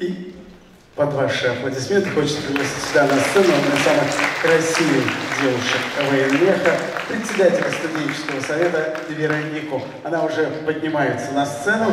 И под ваши аплодисменты хочется пригласить сюда на сцену одну из самых красивых девушек военмеха, председателя студенческого совета Веронику. Она уже поднимается на сцену.